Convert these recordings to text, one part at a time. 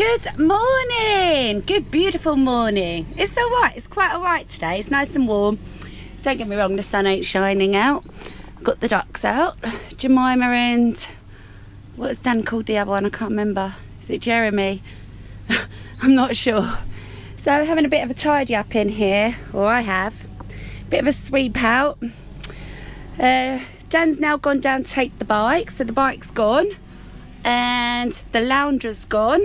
Good morning. Good, beautiful morning. It's all right. It's quite all right today. It's nice and warm. Don't get me wrong, the sun ain't shining out. Got the ducks out. Jemima and what's Dan called the other one? I can't remember. Is it Jeremy? I'm not sure. So having a bit of a tidy up in here, or I have. Bit of a sweep out. Uh, Dan's now gone down to take the bike, so the bike's gone, and the lounger's gone.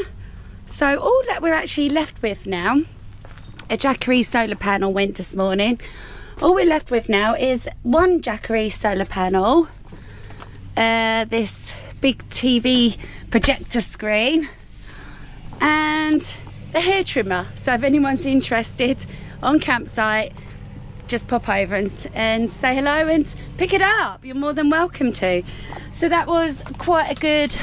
So all that we're actually left with now, a Jackery solar panel went this morning. All we're left with now is one Jackery solar panel, uh, this big TV projector screen, and the hair trimmer. So if anyone's interested on campsite, just pop over and, and say hello and pick it up. You're more than welcome to. So that was quite a good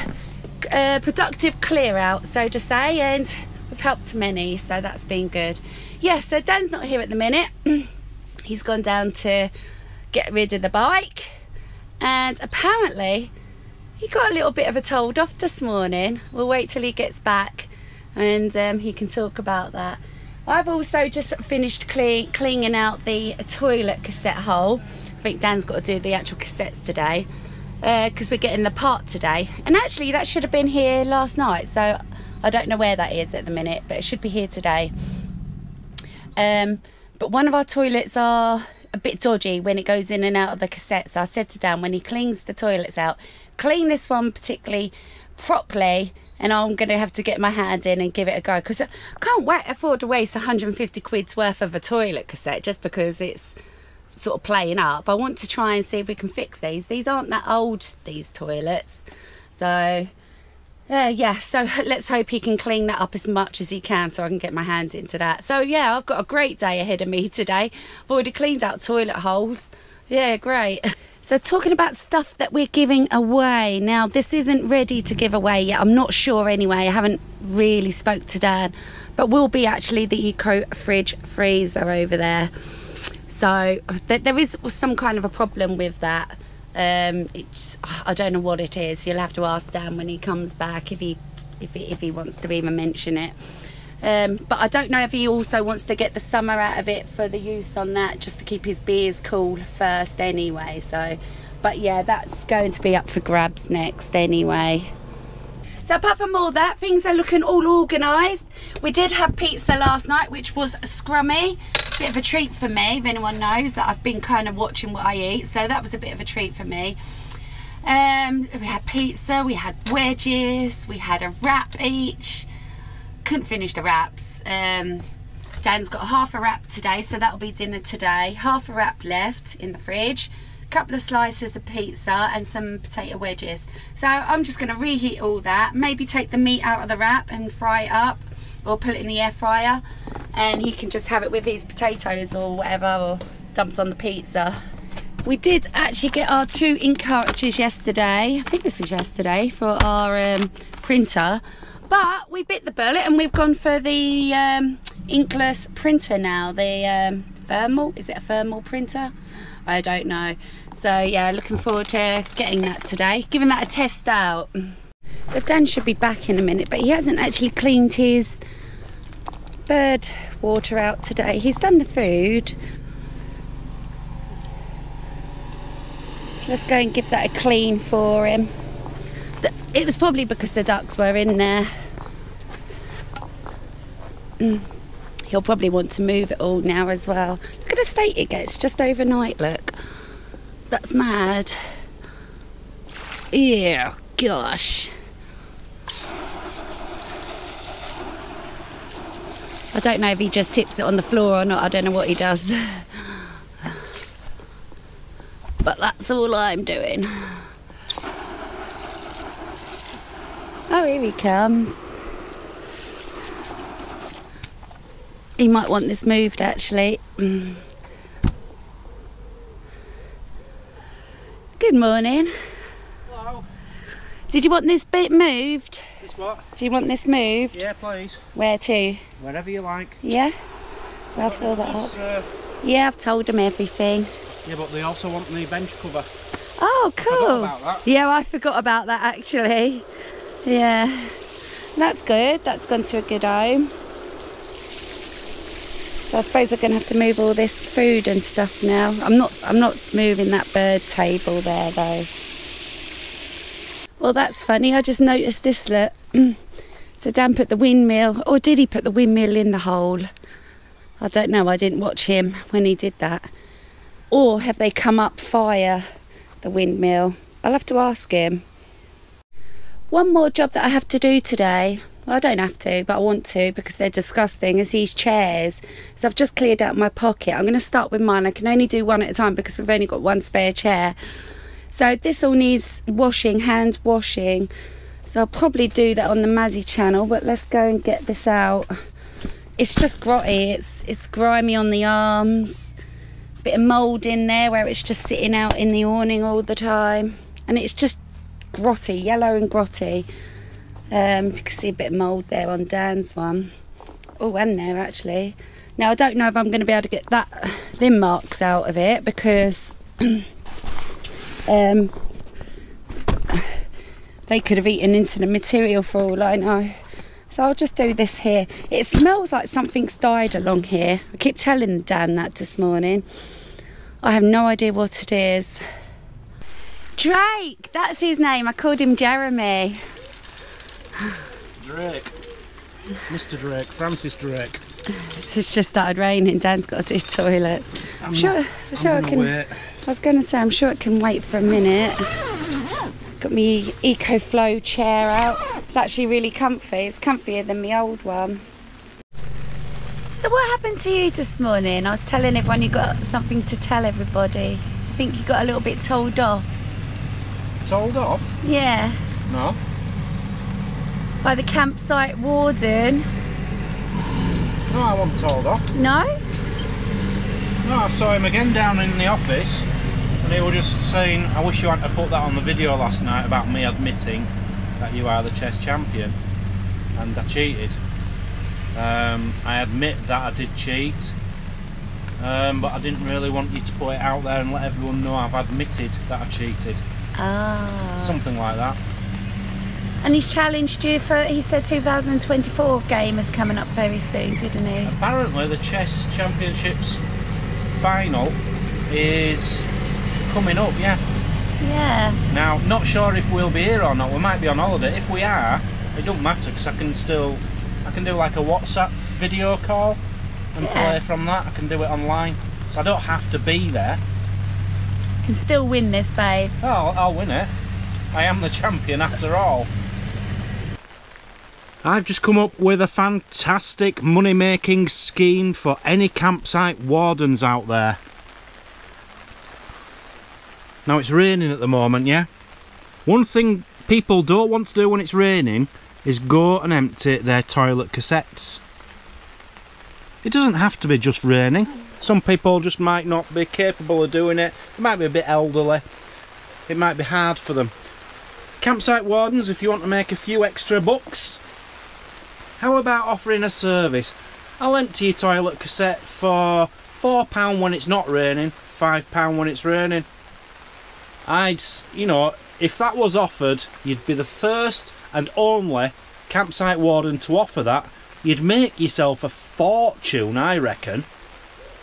a productive clear out, so to say, and we've helped many, so that's been good. Yeah, so Dan's not here at the minute. He's gone down to get rid of the bike, and apparently he got a little bit of a told off this morning. We'll wait till he gets back and um, he can talk about that. I've also just finished clean, cleaning out the toilet cassette hole. I think Dan's got to do the actual cassettes today because uh, we're getting the part today. And actually, that should have been here last night, so I don't know where that is at the minute, but it should be here today. Um, but one of our toilets are a bit dodgy when it goes in and out of the cassette. So I said to Dan, when he cleans the toilets out, clean this one particularly properly and I'm going to have to get my hand in and give it a go because I can't afford to waste 150 quid's worth of a toilet cassette just because it's sort of playing up. I want to try and see if we can fix these. These aren't that old, these toilets. So, uh, yeah, so let's hope he can clean that up as much as he can so I can get my hands into that. So, yeah, I've got a great day ahead of me today. I've already cleaned out toilet holes. Yeah, great. So talking about stuff that we're giving away. Now, this isn't ready to give away yet. I'm not sure anyway. I haven't really spoke to Dan. But will be actually the Eco Fridge Freezer over there. So th there is some kind of a problem with that. Um, it's, I don't know what it is. You'll have to ask Dan when he comes back if he if he, if he wants to even mention it. Um, but I don't know if he also wants to get the summer out of it for the use on that, just to keep his beers cool first anyway. So, but yeah, that's going to be up for grabs next anyway. So apart from all that, things are looking all organised. We did have pizza last night, which was scrummy. Bit of a treat for me, if anyone knows that I've been kind of watching what I eat. So that was a bit of a treat for me. Um, we had pizza, we had wedges, we had a wrap each. Couldn't finish the wraps. Um, Dan's got half a wrap today, so that'll be dinner today. Half a wrap left in the fridge couple of slices of pizza and some potato wedges. So I'm just going to reheat all that, maybe take the meat out of the wrap and fry it up or put it in the air fryer and he can just have it with his potatoes or whatever or dumped on the pizza. We did actually get our two ink cartridges yesterday, I think this was yesterday, for our um, printer. But we bit the bullet and we've gone for the um, inkless printer now, the um, thermal, is it a thermal printer? I don't know. So yeah, looking forward to getting that today, giving that a test out. So Dan should be back in a minute, but he hasn't actually cleaned his bird water out today. He's done the food. So let's go and give that a clean for him. It was probably because the ducks were in there. Mm. He'll probably want to move it all now as well. Look at the state it gets just overnight, look. That's mad. Yeah, gosh. I don't know if he just tips it on the floor or not. I don't know what he does. But that's all I'm doing. Oh, here he comes. He might want this moved actually. Good morning. Hello. Did you want this bit moved? What? Do you want this moved? Yeah, please. Where to? Wherever you like. Yeah? I'll fill that up. uh, Yeah, I've told them everything. yeah, but they also want the bench cover. Oh, cool. about that. Yeah, I forgot about that actually. Yeah. That's good. That's gone to a good home. So I suppose we're going to have to move all this food and stuff now. I'm not. I'm not moving that bird table there though. Well, that's funny. I just noticed this. Look. so Dan put the windmill, or did he put the windmill in the hole? I don't know. I didn't watch him when he did that. Or have they come up fire the windmill? I'll have to ask him. One more job that I have to do today. Well, I don't have to, but I want to because they're disgusting. Is these chairs. So I've just cleared out my pocket. I'm going to start with mine. I can only do one at a time because we've only got one spare chair. So this all needs washing, hand washing. So I'll probably do that on the Mazzy channel. But let's go and get this out. It's just grotty. It's it's grimy on the arms. Bit of mould in there where it's just sitting out in the awning all the time, and it's just grotty, yellow and grotty. Um, you can see a bit of mould there on Dan's one. Oh, and there actually. Now I don't know if I'm going to be able to get that them marks out of it because um, they could have eaten into the material for all I know. So I'll just do this here. It smells like something's died along here. I keep telling Dan that this morning. I have no idea what it is. Drake, that's his name. I called him Jeremy. Drake. Mr. Drake. Francis Drake. It's just started raining. Dan's got to do toilets. I'm sure, I'm sure I I'm can. wait. I was going to say, I'm sure it can wait for a minute. Got my EcoFlow chair out. It's actually really comfy. It's comfier than my old one. So what happened to you this morning? I was telling everyone you got something to tell everybody. I think you got a little bit told off. Told off? Yeah, No. by the campsite warden. No, I wasn't told off. No? No, I saw him again down in the office, he was just saying, "I wish you hadn't put that on the video last night about me admitting that you are the chess champion, and I cheated. Um, I admit that I did cheat, um, but I didn't really want you to put it out there and let everyone know I've admitted that I cheated, Ah. something like that." And he's challenged you for, he said 2024 game is coming up very soon, didn't he? Apparently, the chess championships final is coming up. Yeah. Yeah. Now, not sure if we'll be here or not. We might be on holiday. If we are, it don't matter because I can still, I can do like a WhatsApp video call and Yeah. play from that. I can do it online, so I don't have to be there. Can still win this, babe. Oh, I'll, I'll win it. I am the champion after all. I've just come up with a fantastic money making scheme for any campsite wardens out there. Now it's raining at the moment, yeah? One thing people don't want to do when it's raining is go and empty their toilet cassettes. It doesn't have to be just raining. Some people just might not be capable of doing it. They might be a bit elderly. It might be hard for them. Campsite wardens, if you want to make a few extra bucks, how about offering a service? I'll empty your toilet cassette for £4 when it's not raining, £5 when it's raining. I'd, you know, if that was offered, you'd be the first and only campsite warden to offer that. You'd make yourself a fortune, I reckon.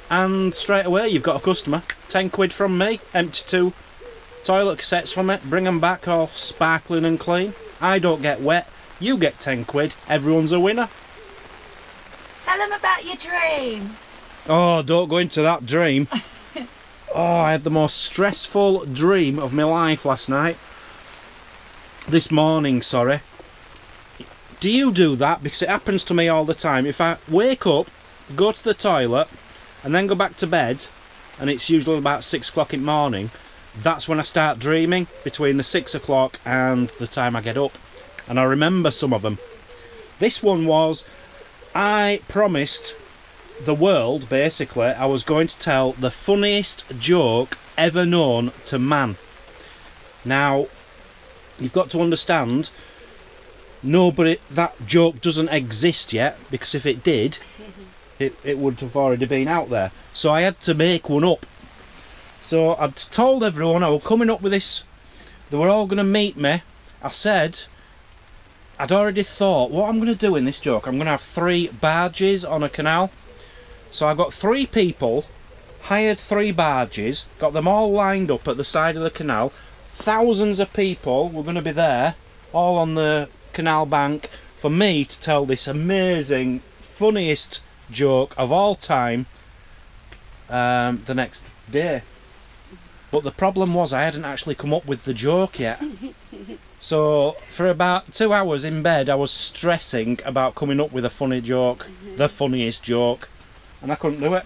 And straight away, you've got a customer. 10 quid from me, empty two toilet cassettes from it, bring them back all sparkling and clean. I don't get wet, you get 10 quid, everyone's a winner. Tell them about your dream. Oh, don't go into that dream. oh, I had the most stressful dream of my life last night. This morning, sorry. Do you do that? Because it happens to me all the time. If I wake up, go to the toilet, and then go back to bed, and it's usually about six o'clock in the morning, that's when I start dreaming between the six o'clock and the time I get up. And I remember some of them. This one was I promised the world, basically, I was going to tell the funniest joke ever known to man. Now, you've got to understand, nobody, that joke doesn't exist yet, because if it did, it, it would have already been out there. So I had to make one up. So I'd told everyone I was coming up with this, they were all going to meet me. I said, I'd already thought what I'm going to do in this joke. I'm going to have three barges on a canal. So I've got three people, hired three barges, got them all lined up at the side of the canal. Thousands of people were going to be there, all on the canal bank, for me to tell this amazing, funniest joke of all time um, the next day. But the problem was I hadn't actually come up with the joke yet. So for about two hours in bed, I was stressing about coming up with a funny joke, the funniest joke, and I couldn't do it.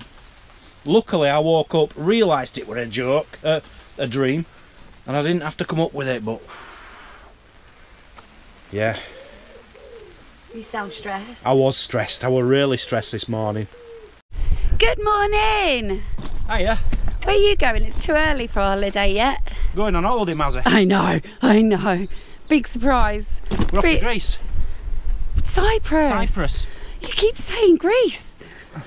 Luckily, I woke up, realised it were a joke, uh, a dream, and I didn't have to come up with it. But yeah, You sound stressed. I was stressed. I was really stressed this morning. Good morning. Hiya, Where are you going? It's too early for holiday yet. going on holiday, Mazzy. I know, I know. Big surprise. We're off to Greece, Cyprus. Cyprus. You keep saying Greece.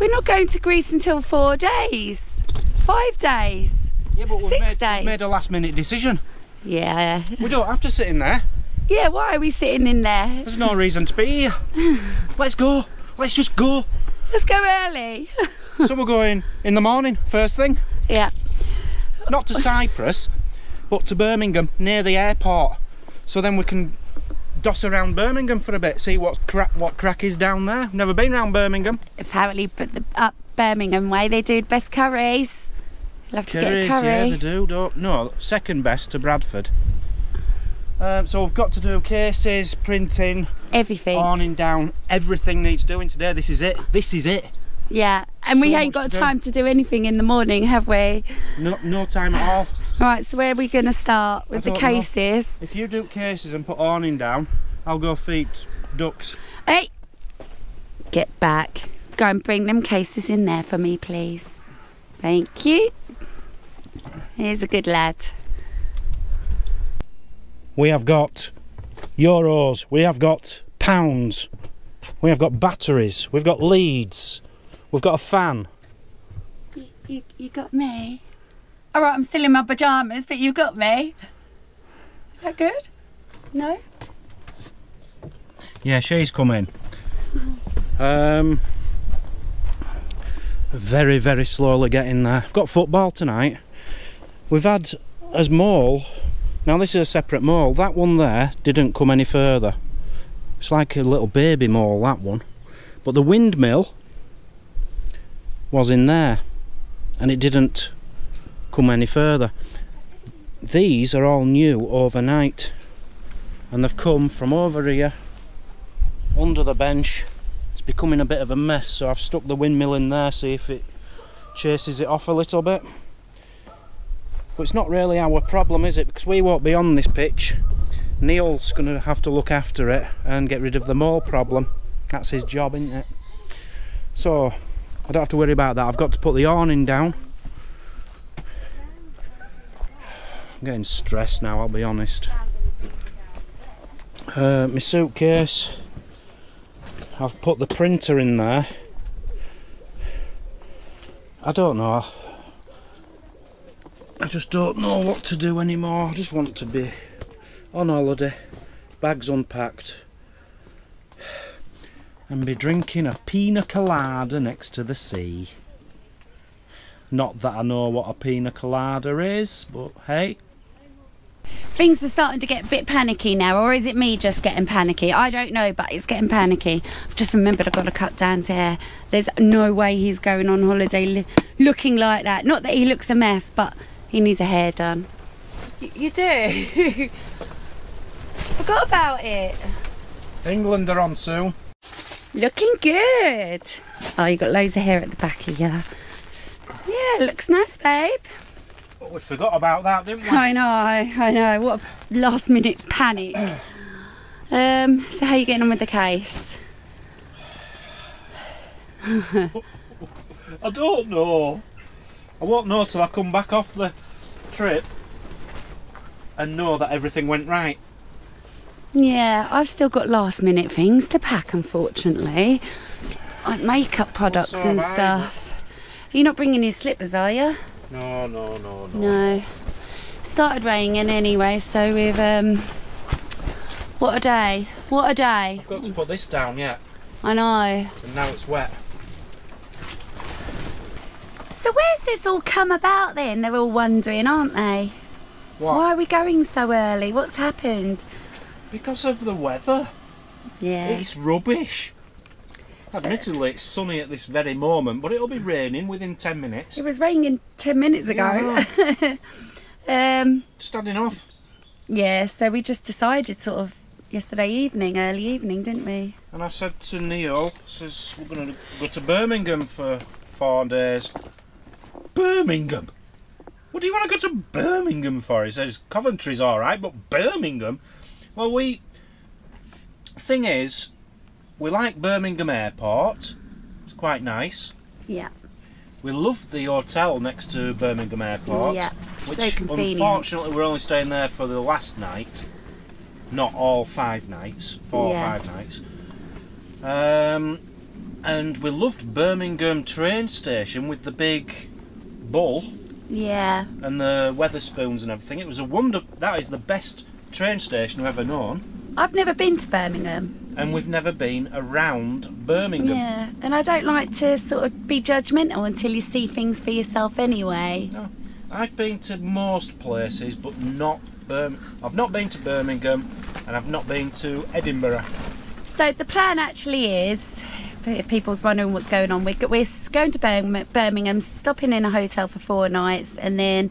We're not going to Greece until four days. Five days. Yeah, but Six made, days. made a last minute decision. Yeah. We don't have to sit in there. Yeah, why are we sitting in there? There's no reason to be here. Let's go. Let's just go. Let's go early. so we're going in the morning, first thing. yeah. Not to Cyprus, but to Birmingham, near the airport. So then we can doss around Birmingham for a bit, see what crack what crack is down there. Never been around Birmingham. Apparently, but the, up Birmingham way, they do the best curries. Love to get curry. yeah, they do. Don't, no, second best to Bradford. Um, so we've got to do cases, printing, Everything. awning down. Everything needs doing today. This is it. This is it. Yeah. And we So ain't got to do. time to do anything in the morning, have we? No, no time at all. Right, so where are we going to start with the don't know. cases? If you do cases and put awning down, I'll go feed ducks. Hey! Get back. Go and bring them cases in there for me, please. Thank you. Here's a good lad. We have got euros, we have got pounds, we have got batteries, we've got leads, we've got a fan. You, you, you got me? All right, I'm still in my pyjamas, but you got me. Is that good? No? Yeah, she's coming. Um, very, very slowly getting there. I've got football tonight. We've had as mole. Now this is a separate mole. That one there didn't come any further. It's like a little baby mole. That one, but the windmill was in there, and it didn't come any further. These are all new overnight, and they've come from over here under the bench. It's becoming a bit of a mess, so I've stuck the windmill in there, see if it chases it off a little bit. But it's not really our problem, is it? Because we won't be on this pitch. Neil's going to have to look after it and get rid of the mole problem. That's his job, isn't it? So, I don't have to worry about that. I've got to put the awning down. I'm getting stressed now, I'll be honest. Uh, my suitcase. I've put the printer in there. I don't know. I just don't know what to do anymore. I just want to be on holiday, bags unpacked, and be drinking a pina colada next to the sea. Not that I know what a pina colada is, but hey, Things are starting to get a bit panicky now, or is it me just getting panicky? I don't know, but it's getting panicky. I've just remembered I've got to cut Dan's hair. There's no way he's going on holiday li- looking like that. Not that he looks a mess, but he needs a hair done. Y- you do? Forgot about it. England are on soon. Looking good. Oh, you got loads of hair at the back of you. Yeah, looks nice, babe. But we forgot about that, didn't we? I know, I know. What a last minute panic. Um, so how are you getting on with the case? I don't know. I won't know till I come back off the trip and know that everything went right. Yeah, I've still got last minute things to pack, unfortunately. Like makeup products so and have I, stuff. You're not bringing your slippers, are you? No, no, no, no. No. Started raining anyway, so we've um What a day. What a day. I've got to put this down yet, I know. and now it's wet. So where's this all come about then? They're all wondering, aren't they? What? Why are we going so early? What's happened? Because of the weather. Yeah. It's rubbish. Admittedly, it's sunny at this very moment, but it'll be raining within 10 minutes. It was raining 10 minutes ago. um, Just had enough. yeah, so we just decided sort of yesterday evening, early evening, didn't we? And I said to Neil, says we're going to go to Birmingham for four days. Birmingham? What do you want to go to Birmingham for? He says Coventry's all right, but Birmingham. Well, we. Thing is, we like Birmingham Airport. It's quite nice. Yeah. We love the hotel next to Birmingham Airport. Yeah, Which so convenient. unfortunately we're only staying there for the last night. Not all five nights. Four Yeah. or five nights. Um and we loved Birmingham train station with the big bull Yeah. and the Wetherspoons and everything. It was a wonder that is the best train station I've ever known. I've never been to Birmingham. And we've never been around Birmingham. Yeah, and I don't like to sort of be judgmental until you see things for yourself anyway. I've been to most places, but not Birmingham. I've not been to Birmingham, and I've not been to Edinburgh. So the plan actually is, if people's wondering what's going on, we're, we're going to Birmingham, Birmingham, stopping in a hotel for four nights, and then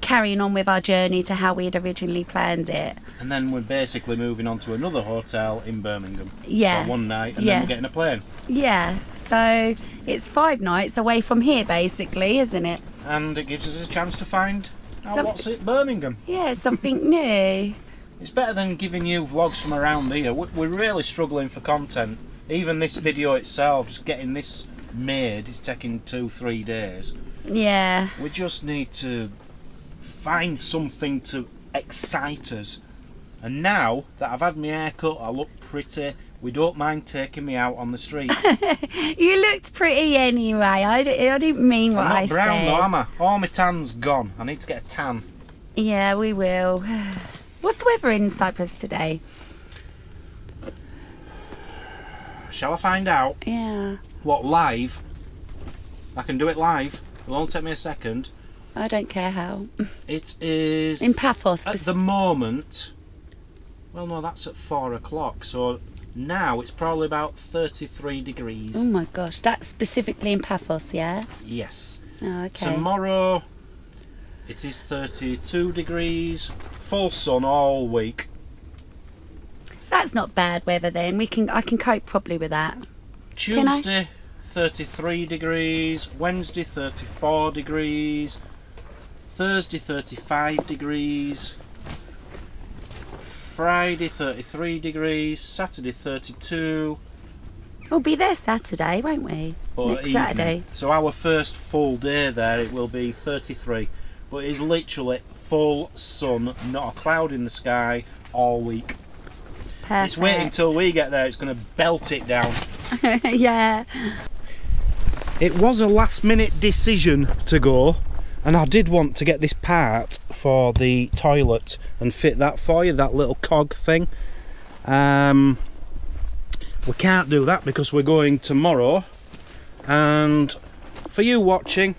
carrying on with our journey to how we had originally planned it. And then we're basically moving on to another hotel in Birmingham Yeah. for one night, and Yeah. then we're getting a plane. Yeah, so it's five nights away from here, basically, isn't it? And it gives us a chance to find out Some- what's at Birmingham. Yeah, something new. It's better than giving you vlogs from around here. We're really struggling for content. Even this video itself, just getting this made, is taking two, three days. Yeah, We just need to find something to excite us. And now that I've had my hair cut, I look pretty. We don't mind taking me out on the street. you looked pretty anyway. I, didn't mean I'm what not I brown said. though, am I? All my tan's gone. I need to get a tan. Yeah, we will. What's the weather in Cyprus today? Shall I find out Yeah, what live? I can do it live. It'll only take me a second. I don't care how. It is In Paphos. at the moment. Well, no, that's at four o'clock. So now it's probably about thirty-three degrees. Oh my gosh, that's specifically in Paphos, yeah? Yes. Oh, okay. Tomorrow it is 32 degrees, full sun all week. That's not bad weather then. We can I can cope probably with that. Tuesday 33 degrees, Wednesday 34 degrees, Thursday 35 degrees, Friday 33 degrees, Saturday 32. We'll be there Saturday, won't we? Next evening. Saturday. So our first full day there it will be 33. But it's literally full sun, not a cloud in the sky all week. Perfect. It's waiting until we get there. It's going to belt it down. yeah. It was a last minute decision to go, and I did want to get this part for the toilet and fit that for you, that little cog thing. Um, we can't do that because we're going tomorrow, and for you watching,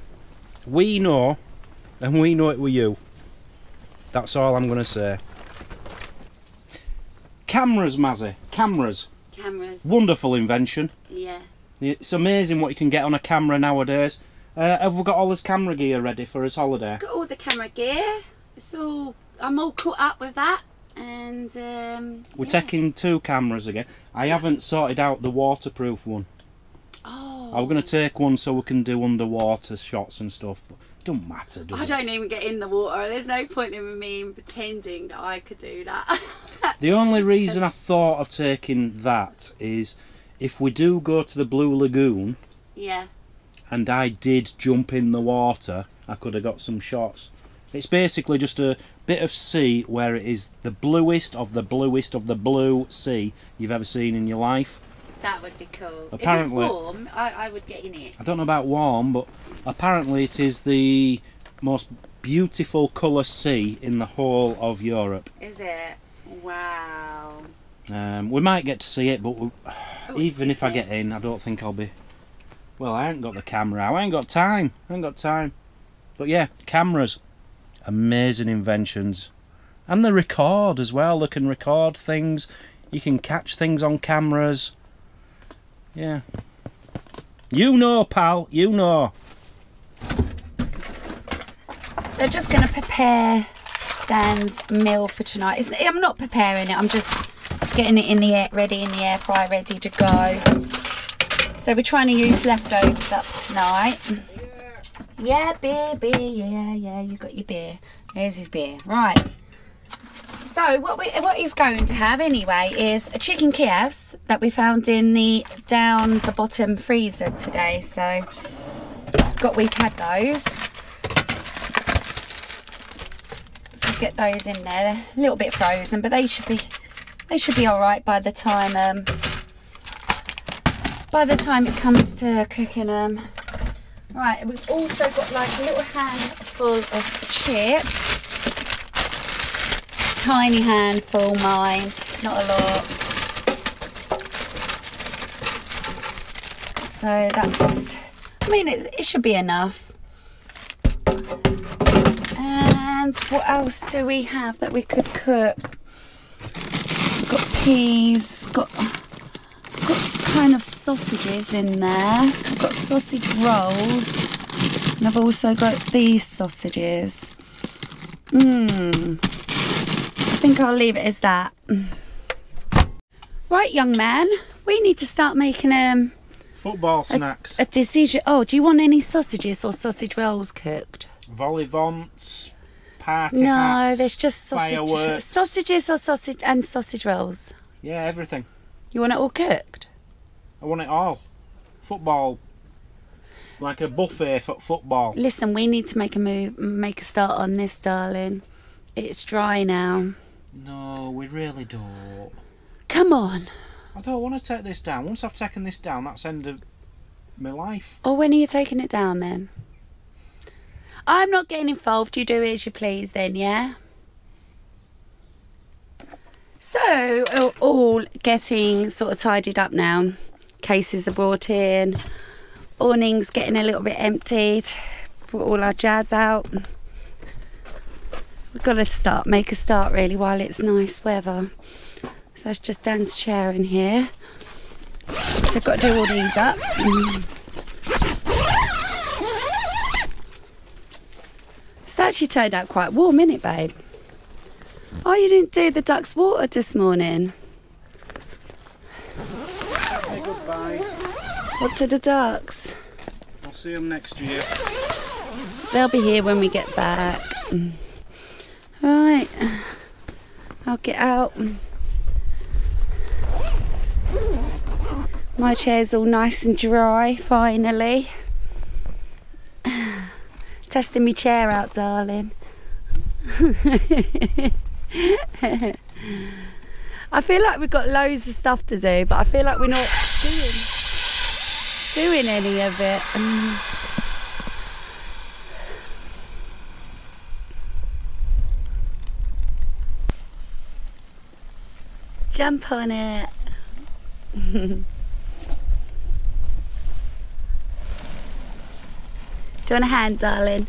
we know, and we know it were you. That's all I'm going to say. Cameras, Mazzy, cameras. Cameras. Wonderful invention. Yeah. It's amazing what you can get on a camera nowadays. Uh, have we got all this camera gear ready for his holiday? Got all the camera gear. So I'm all caught up with that. And um We're yeah. taking two cameras again. I haven't sorted out the waterproof one. Oh. I was going to take one so we can do underwater shots and stuff, but it don't matter, does I it? don't even get in the water. There's no point in me pretending that I could do that. The only reason I thought of taking that is if we do go to the Blue Lagoon yeah. And I did jump in the water, I could have got some shots. It's basically just a bit of sea where it is the bluest of the bluest of the blue sea you've ever seen in your life. That would be cool. Apparently- if it's warm, I, I would get in it. I don't know about warm, but apparently it is the most beautiful colour sea in the whole of Europe. Is it? Wow. Um, we might get to see it, but we, Oh, even if I get in, I don't think I'll be. Well, I ain't got the camera. I ain't got time. I ain't got time. But yeah, cameras, amazing inventions, and the record as well. They can record things. You can catch things on cameras. Yeah. You know, pal. You know. So just going to prepare Dan's meal for tonight. It's, I'm not preparing it. I'm just getting it in the air, ready in the air fryer, ready to go. So we're trying to use leftovers up tonight. Yeah, beer, beer, yeah, yeah. You got your beer. There's his beer. Right. So what we what he's going to have anyway is a chicken Kievs that we found in the down the bottom freezer today. So got we've had those. So get those in there. A little bit frozen, but they should be they should be all right by the time um by the time it comes to cooking them. Right, we've also got like a little handful of chips. Tiny handful, mind. It's not a lot. So that's, I mean, it, it should be enough. And what else do we have that we could cook? We've got peas, got kind of sausages in there. I've got sausage rolls. And I've also got these sausages. Mmm. I think I'll leave it as that. Right, young man, we need to start making um, Football snacks. a decision. Oh, do you want any sausages or sausage rolls cooked? Vol-au-vents. Party no, hats, there's just sausage, fireworks. sausages or sausage and sausage rolls. Yeah, everything. You want it all cooked? I want it all. Football. Like a buffet for football. Listen, we need to make a move, make a start on this, darling. It's dry now. No, we really don't. Come on. I don't want to take this down. Once I've taken this down, that's end of my life. Or when are you taking it down then? I'm not getting involved. You do it as you please then, yeah? So, uh, all getting sort of tidied up now. Cases are brought in. Awnings getting a little bit emptied. Brought all our jazz out. We've got to start, make a start really while it's nice weather. So that's just Dan's chair in here. So I've got to do all these up. It's actually turned out quite warm, isn't it, babe? Oh, you didn't do the duck's water this morning. What to the ducks? I'll see them next year. They'll be here when we get back. Right. I'll get out. My chair's all nice and dry, finally. Testing my chair out, darling. I feel like we've got loads of stuff to do, but I feel like we're not doing any of it. Jump on it. Do you want a hand, darling?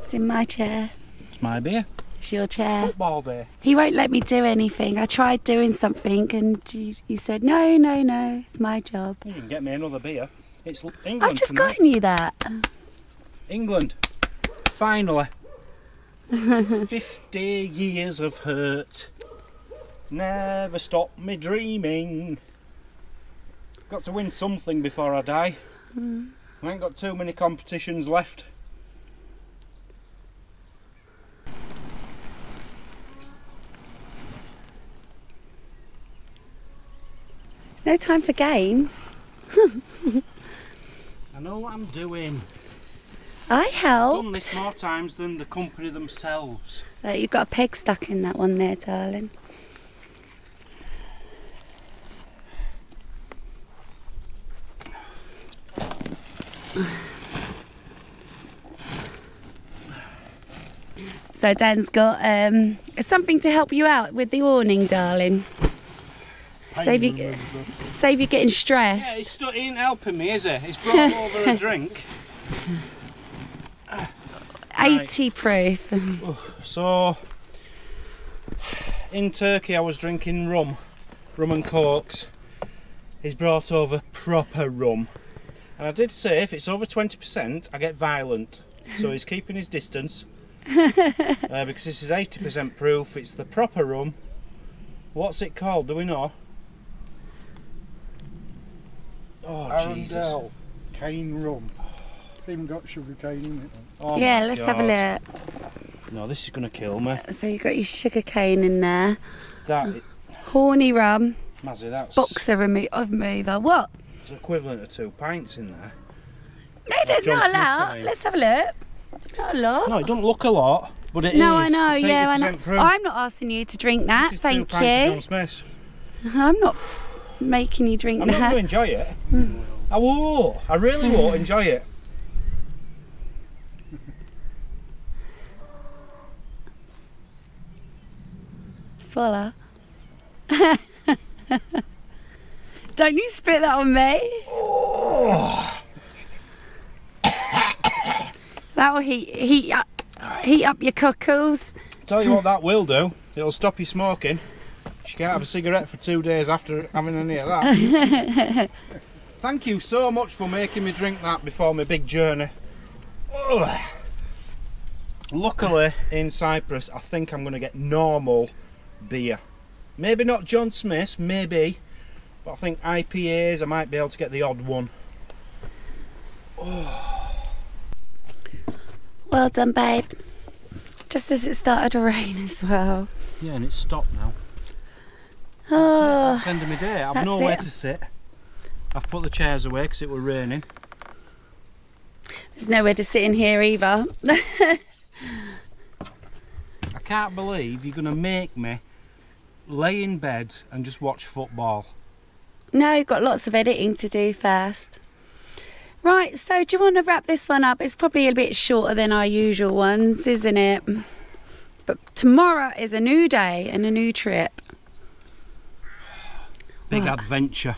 It's in my chair. It's my beer. It's your chair. Football day. He won't let me do anything. I tried doing something and he, he said, no, no, no, it's my job. You can get me another beer. It's England. I've just tonight. gotten you that. England. Finally. 50 years of hurt. Never stop me dreaming. Got to win something before I die. Hmm. I ain't got too many competitions left. No time for games. I know what I'm doing. I Done helped. this more times than the company themselves. Uh, you've got a peg stuck in that one there, darling. So Dan's got um, something to help you out with the awning, darling. Save you, save you getting stressed. Yeah, he's still, he ain't helping me, is he? He's brought over a drink. 80 proof. So, in Turkey, I was drinking rum, rum and cokes. He's brought over proper rum. And I did say if it's over 20%, I get violent. So he's keeping his distance. uh, because this is 80% proof, it's the proper rum. What's it called? Do we know? Oh, Jesus. Cane rum. It's even got sugar cane in it. Oh yeah, let's have a look. No, this is going to kill me. So you got your sugar cane in there. That, Horny rum, Mazzy, that's boxer remo- of mover. What? it's equivalent to two pints in there. No, there's not a lot. name. Let's have a look. It's not a lot. No, it doesn't look a lot, but it is. No, I know. Yeah, I know. Proof. I'm not asking you to drink that. This is Thank pints you. Smith's. I'm not making you drink I'm not going to enjoy it. Hmm. I will. I really will enjoy it. Swallow. Don't you spit that on me. That will heat heat up heat up your cockles. Tell you what that will do. It'll stop you smoking. You can't have a cigarette for two days after having any of that. Thank you so much for making me drink that before my big journey. Ugh. Luckily, in Cyprus, I think I'm going to get normal beer. Maybe not John Smith's, maybe, but I think IPAs, I might be able to get the odd one. Well done, babe. Just as it started to rain as well. Yeah, and it's stopped now. Oh, That's end of my day. I've That's nowhere it. to sit. I've put the chairs away because it were raining. there's nowhere to sit in here either. I can't believe you're going to make me lay in bed and just watch football. no, you've got lots of editing to do first. Right, so do you want to wrap this one up? It's probably a bit shorter than our usual ones, isn't it? But tomorrow is a new day and a new trip. Big What? adventure.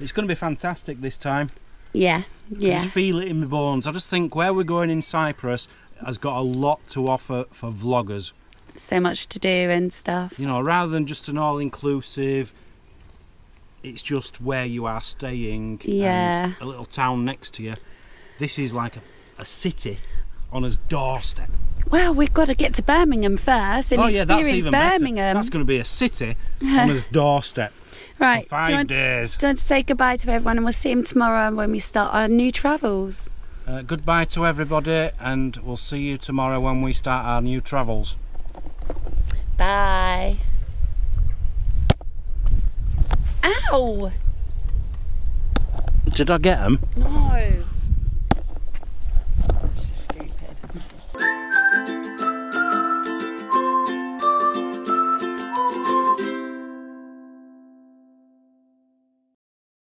It's going to be fantastic this time. Yeah, I yeah. just feel it in my bones. I just think where we're going in Cyprus has got a lot to offer for vloggers. So much to do and stuff. You know, rather than just an all inclusive, it's just where you are staying Yeah. and a little town next to you. This is like a, a city on his doorstep. Well, we've got to get to Birmingham first and oh yeah, that's experience even better. Birmingham. That's going to be a city on his doorstep right. for do, you five want, days. do you want to say goodbye to everyone and we'll see him tomorrow when we start our new travels? Uh, goodbye to everybody, and we'll see you tomorrow when we start our new travels. Bye. Ow! Did I get them? No.